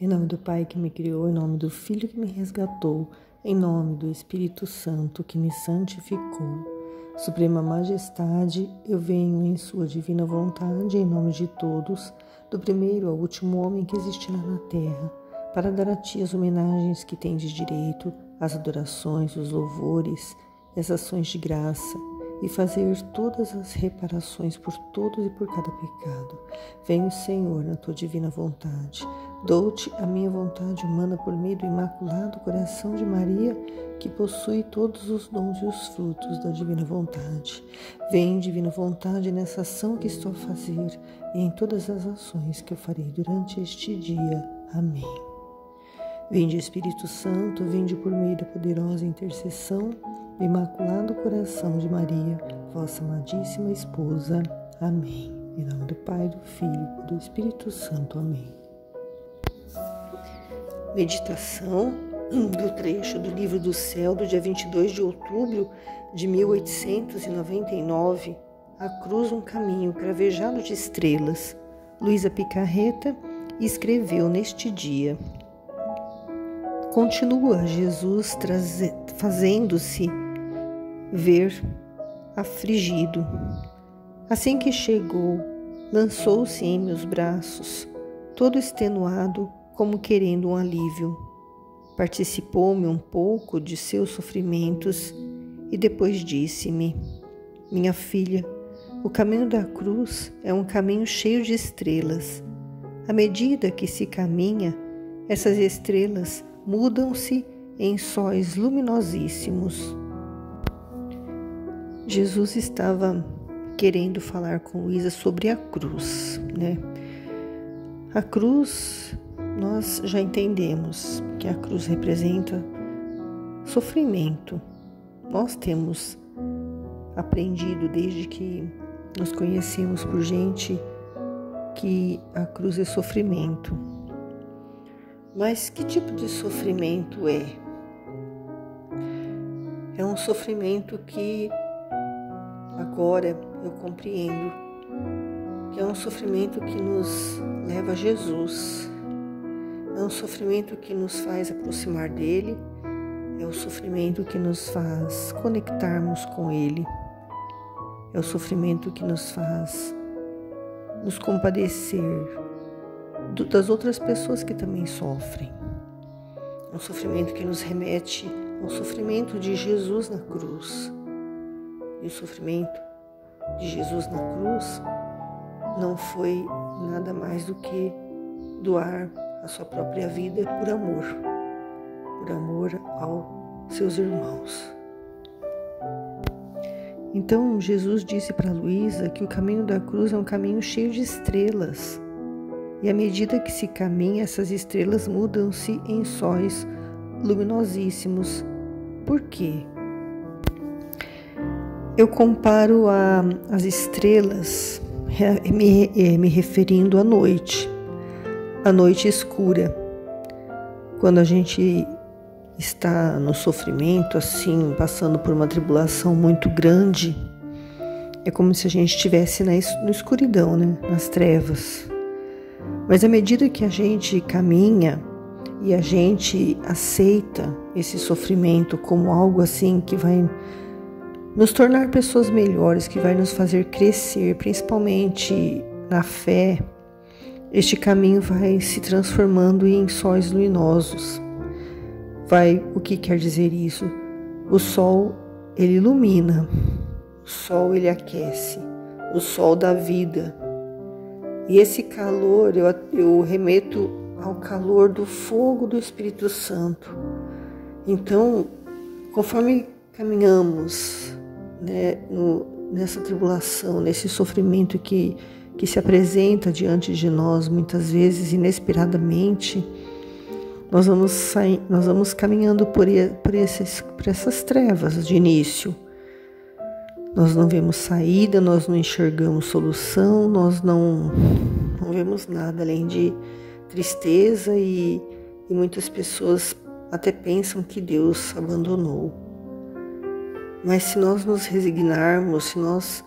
Em nome do Pai que me criou, em nome do Filho que me resgatou, em nome do Espírito Santo que me santificou. Suprema Majestade, eu venho em Sua divina vontade, em nome de todos, do primeiro ao último homem que existirá na terra, para dar a Ti as homenagens que tendes direito, as adorações, os louvores as ações de graça e fazer todas as reparações por todos e por cada pecado. Venho, Senhor, na tua divina vontade. Dou-te a minha vontade humana por meio do imaculado coração de Maria, que possui todos os dons e os frutos da divina vontade. Vem, divina vontade, nessa ação que estou a fazer e em todas as ações que eu farei durante este dia. Amém. Vinde, Espírito Santo, vinde por meio da poderosa intercessão do Imaculado Coração de Maria, vossa amadíssima esposa. Amém. Em nome do Pai, do Filho e do Espírito Santo. Amém. Meditação do trecho do Livro do Céu do dia 22 de outubro de 1899. A cruz, um caminho cravejado de estrelas. Luísa Picarreta escreveu neste dia. Continua Jesus fazendo-se ver afligido. Assim que chegou, lançou-se em meus braços, todo extenuado, como querendo um alívio. Participou-me um pouco de seus sofrimentos e depois disse-me: Minha filha, o caminho da cruz é um caminho cheio de estrelas. À medida que se caminha, essas estrelas mudam-se em sóis luminosíssimos. Jesus estava querendo falar com Luísa sobre a cruz, né? A cruz, nós já entendemos que a cruz representa sofrimento. Nós temos aprendido desde que nos conhecemos por gente que a cruz é sofrimento. Mas que tipo de sofrimento é? É um sofrimento que Agora eu compreendo que é um sofrimento que nos leva a Jesus, é um sofrimento que nos faz aproximar dele, é o sofrimento que nos faz conectarmos com ele, é o sofrimento que nos faz nos compadecer das outras pessoas que também sofrem. É um sofrimento que nos remete ao sofrimento de Jesus na cruz e o sofrimento de Jesus na cruz não foi nada mais do que doar a sua própria vida por amor, por amor aos seus irmãos. Então Jesus disse para Luísa que o caminho da cruz é um caminho cheio de estrelas. E à medida que se caminha, essas estrelas mudam-se em sóis luminosíssimos. Por quê? Eu comparo a, as estrelas me, eh, me referindo à noite, à noite escura. Quando a gente está no sofrimento, assim, passando por uma tribulação muito grande, é como se a gente estivesse na escuridão, né? nas trevas. Mas à medida que a gente caminha e a gente aceita esse sofrimento como algo assim que vai nos tornar pessoas melhores, que vai nos fazer crescer, principalmente na fé, este caminho vai se transformando em sóis luminosos. Vai, o que quer dizer isso? O sol, ele ilumina. O sol, ele aquece. O sol da vida. E esse calor, eu, eu remeto ao calor do fogo do Espírito Santo. Então, conforme caminhamos né, no, nessa tribulação, nesse sofrimento que, que se apresenta diante de nós, muitas vezes inesperadamente, nós vamos, sair, nós vamos caminhando por, por, esses, por essas trevas de início. Nós não vemos saída, nós não enxergamos solução, nós não, não vemos nada além de tristeza e, e muitas pessoas até pensam que Deus abandonou. Mas se nós nos resignarmos, se nós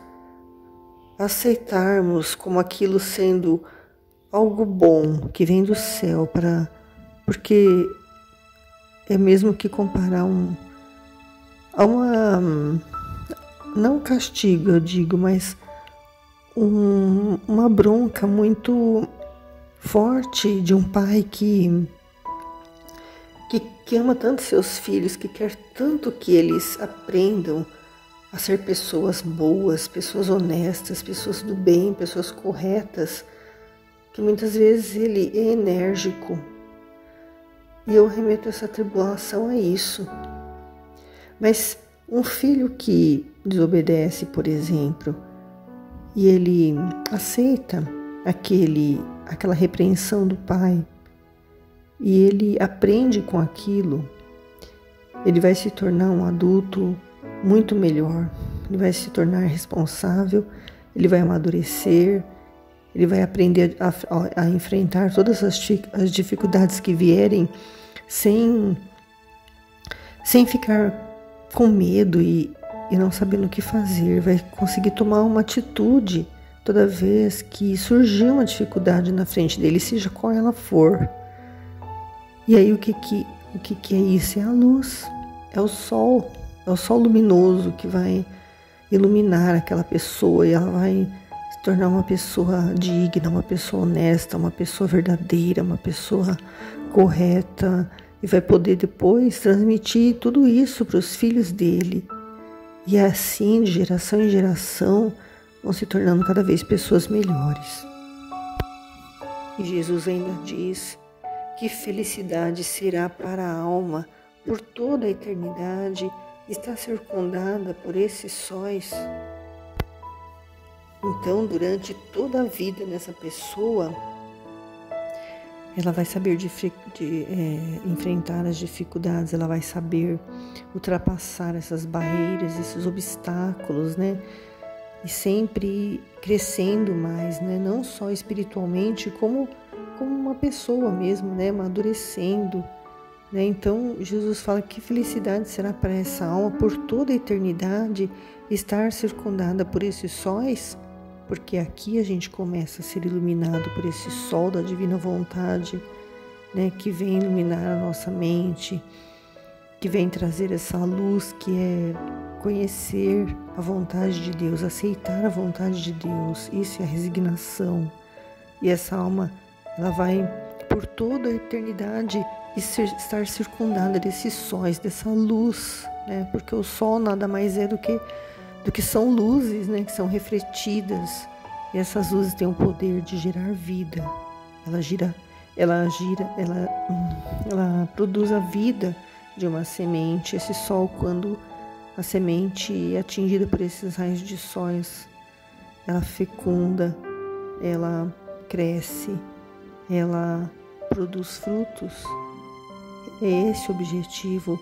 aceitarmos como aquilo sendo algo bom que vem do céu para porque é mesmo que comparar um a uma não castigo, eu digo, mas um, uma bronca muito forte de um pai que, que, que ama tanto seus filhos, que quer tanto que eles aprendam a ser pessoas boas, pessoas honestas, pessoas do bem, pessoas corretas, que muitas vezes ele é enérgico. E eu remeto essa tribulação a isso. Mas um filho que desobedece, por exemplo, e ele aceita aquele, aquela repreensão do pai e ele aprende com aquilo, ele vai se tornar um adulto muito melhor, ele vai se tornar responsável, ele vai amadurecer, ele vai aprender a, a, a enfrentar todas as, as dificuldades que vierem sem, sem ficar com medo e, e não sabendo o que fazer, vai conseguir tomar uma atitude toda vez que surgir uma dificuldade na frente dele, seja qual ela for. E aí o que que, o que, que é isso? É a luz, é o sol, é o sol luminoso que vai iluminar aquela pessoa e ela vai se tornar uma pessoa digna, uma pessoa honesta, uma pessoa verdadeira, uma pessoa correta e vai poder depois transmitir tudo isso para os filhos dele. E assim, de geração em geração, vão se tornando cada vez pessoas melhores. E Jesus ainda diz que felicidade será para a alma por toda a eternidade estar circundada por esses sóis. Então, durante toda a vida dessa pessoa, ela vai saber de, de é, enfrentar as dificuldades, ela vai saber ultrapassar essas barreiras, esses obstáculos, né? E sempre crescendo mais, né? Não só espiritualmente, como como uma pessoa mesmo, né? Amadurecendo, né? Então Jesus fala que felicidade será para essa alma por toda a eternidade estar circundada por esses sóis porque aqui a gente começa a ser iluminado por esse sol da divina vontade, né, que vem iluminar a nossa mente, que vem trazer essa luz que é conhecer a vontade de Deus, aceitar a vontade de Deus. Isso é a resignação. E essa alma, ela vai por toda a eternidade estar circundada desses sóis, dessa luz, né? Porque o sol nada mais é do que do que são luzes, né, que são refletidas. E essas luzes têm o poder de gerar vida. Ela gira, ela gira, ela, ela produz a vida de uma semente. Esse sol, quando a semente é atingida por esses raios de sóis, ela fecunda, ela cresce, ela produz frutos. É esse o objetivo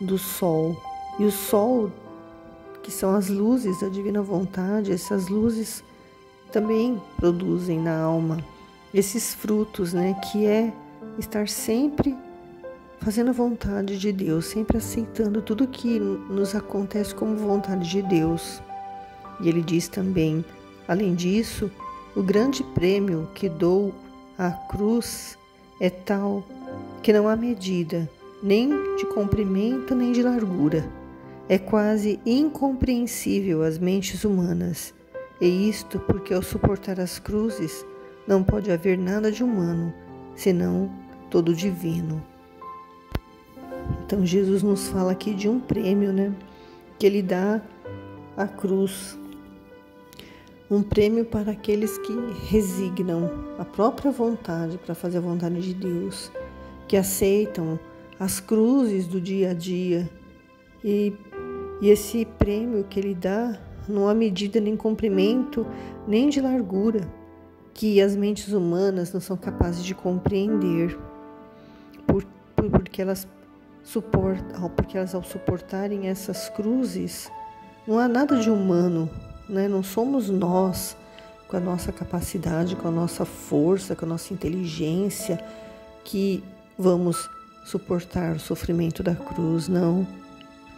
do sol. E o sol que são as luzes da divina vontade, essas luzes também produzem na alma esses frutos, né, que é estar sempre fazendo a vontade de Deus, sempre aceitando tudo que nos acontece como vontade de Deus. E ele diz também, além disso, o grande prêmio que dou à cruz é tal que não há medida, nem de comprimento nem de largura é quase incompreensível às mentes humanas, e isto porque ao suportar as cruzes não pode haver nada de humano, senão todo divino. Então Jesus nos fala aqui de um prêmio, né, que ele dá à cruz. Um prêmio para aqueles que resignam a própria vontade para fazer a vontade de Deus, que aceitam as cruzes do dia a dia. E e esse prêmio que ele dá não há medida nem comprimento, nem de largura, que as mentes humanas não são capazes de compreender, por, por, porque elas suportam, porque elas ao suportarem essas cruzes, não há nada de humano, né? Não somos nós com a nossa capacidade, com a nossa força, com a nossa inteligência que vamos suportar o sofrimento da cruz, não.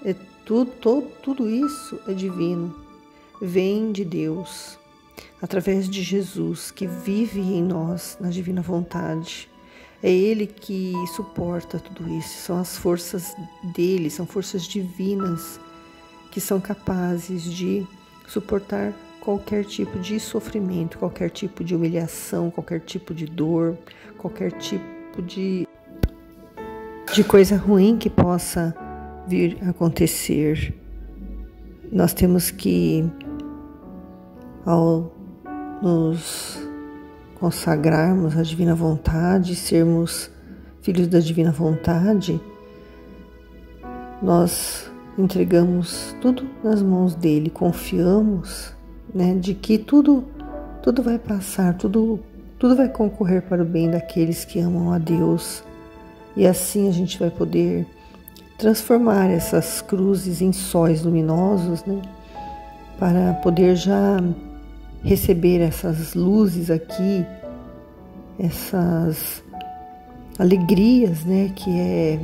É tudo, tudo isso é divino, vem de Deus, através de Jesus que vive em nós na divina vontade. É Ele que suporta tudo isso. São as forças dele, são forças divinas que são capazes de suportar qualquer tipo de sofrimento, qualquer tipo de humilhação, qualquer tipo de dor, qualquer tipo de, de coisa ruim que possa vir acontecer. Nós temos que, ao nos consagrarmos à divina vontade, sermos filhos da divina vontade, nós entregamos tudo nas mãos dele, confiamos, né, de que tudo tudo vai passar, tudo tudo vai concorrer para o bem daqueles que amam a Deus. E assim a gente vai poder transformar essas cruzes em sóis luminosos, né, para poder já receber essas luzes aqui, essas alegrias, né, que é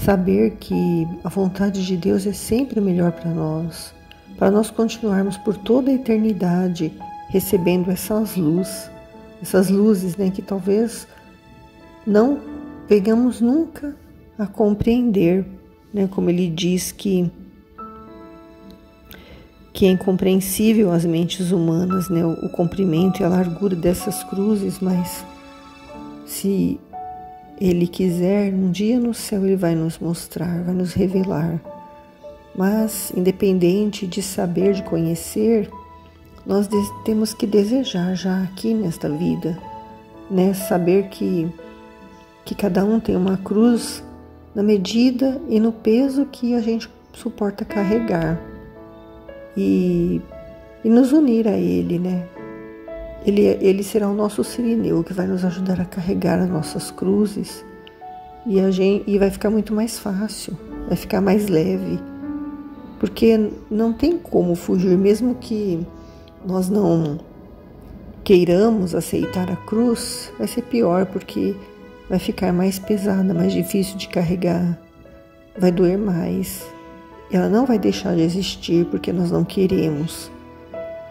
saber que a vontade de Deus é sempre melhor para nós, para nós continuarmos por toda a eternidade recebendo essas luzes, essas luzes, né, que talvez não venhamos nunca a compreender, né, como ele diz que que é incompreensível às mentes humanas, né, o, comprimento e a largura dessas cruzes, mas se ele quiser, um dia no céu ele vai nos mostrar, vai nos revelar. Mas, independente de saber, de conhecer, nós temos que desejar já aqui nesta vida, né? Saber que, que cada um tem uma cruz na medida e no peso que a gente suporta carregar e, e nos unir a Ele, né? Ele, ele será o nosso sirineu que vai nos ajudar a carregar as nossas cruzes e, a gente, e vai ficar muito mais fácil, vai ficar mais leve, porque não tem como fugir, mesmo que nós não queiramos aceitar a cruz, vai ser pior, porque vai ficar mais pesada, mais difícil de carregar, vai doer mais. Ela não vai deixar de existir porque nós não queremos.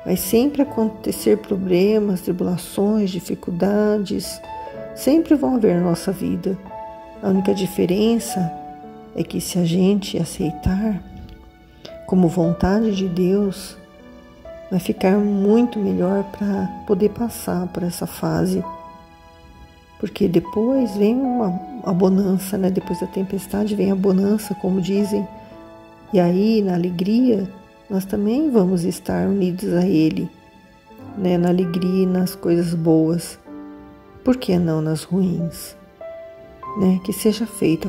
Vai sempre acontecer problemas, tribulações, dificuldades, sempre vão haver na nossa vida. A única diferença é que se a gente aceitar como vontade de Deus, vai ficar muito melhor para poder passar por essa fase. Porque depois vem uma, a bonança, né? Depois da tempestade vem a bonança, como dizem. E aí, na alegria, nós também vamos estar unidos a Ele, né? na alegria e nas coisas boas. Por que não nas ruins? Né? Que seja feita